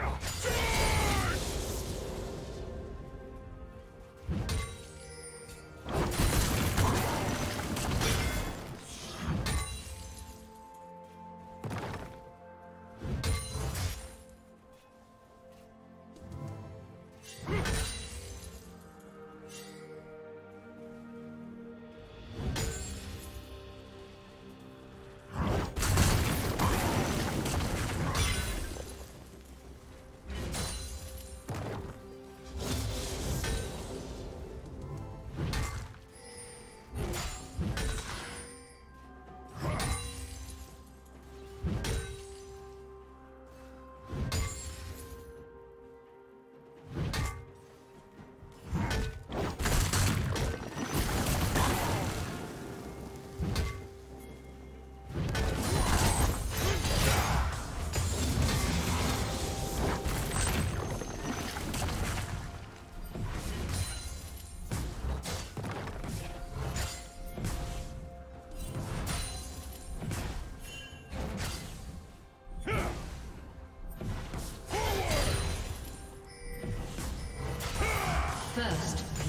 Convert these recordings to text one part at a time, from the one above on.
Go!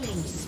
Killing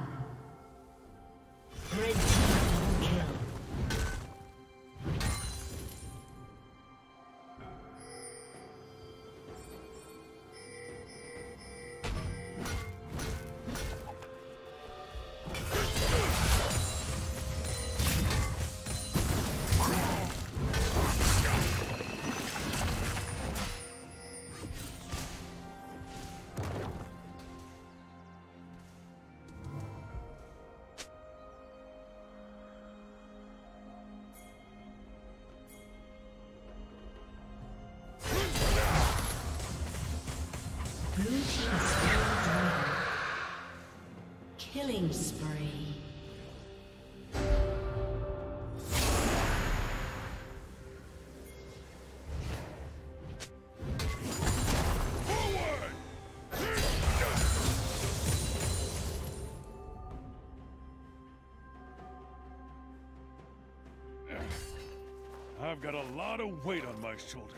Killing spree. I've got a lot of weight on my shoulders.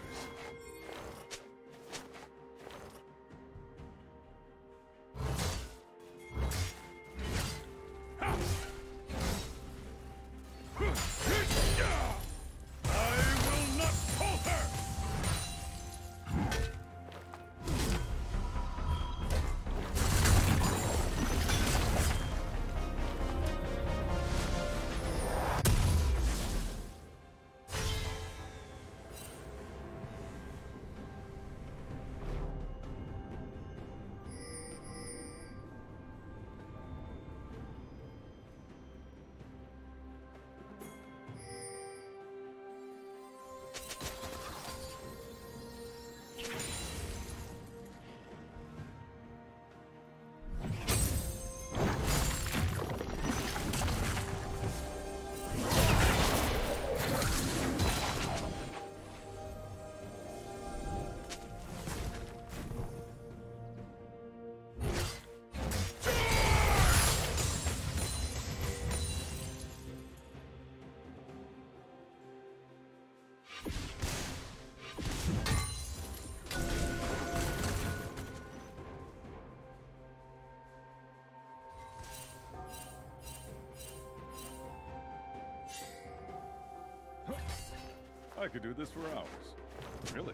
I could do this for hours. Really?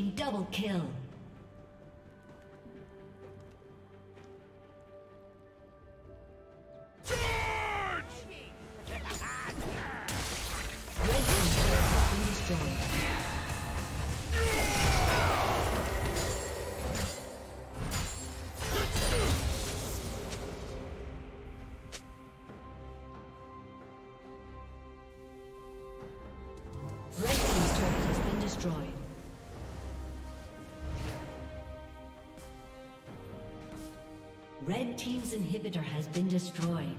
Double kill. Red Team's inhibitor has been destroyed.